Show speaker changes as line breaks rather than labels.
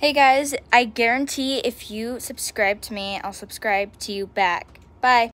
Hey guys, I guarantee if you subscribe to me, I'll subscribe to you back. Bye.